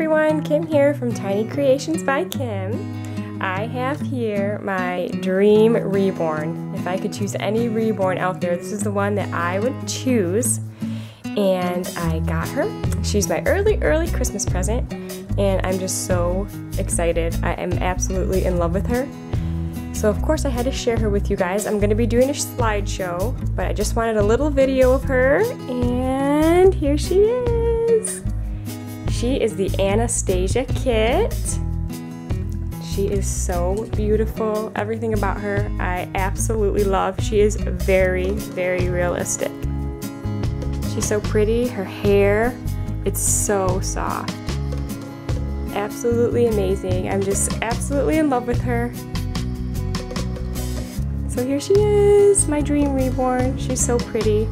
everyone, Kim here from Tiny Creations by Kim. I have here my Dream Reborn. If I could choose any reborn out there, this is the one that I would choose. And I got her. She's my early, early Christmas present, and I'm just so excited. I am absolutely in love with her. So of course I had to share her with you guys. I'm going to be doing a slideshow, but I just wanted a little video of her, and here she is. She is the Anastasia kit. She is so beautiful. Everything about her I absolutely love. She is very, very realistic. She's so pretty. Her hair, it's so soft. Absolutely amazing. I'm just absolutely in love with her. So here she is, my dream reborn. She's so pretty.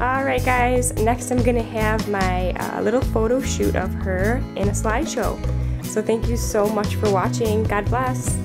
Alright guys, next I'm going to have my uh, little photo shoot of her in a slideshow. So thank you so much for watching. God bless.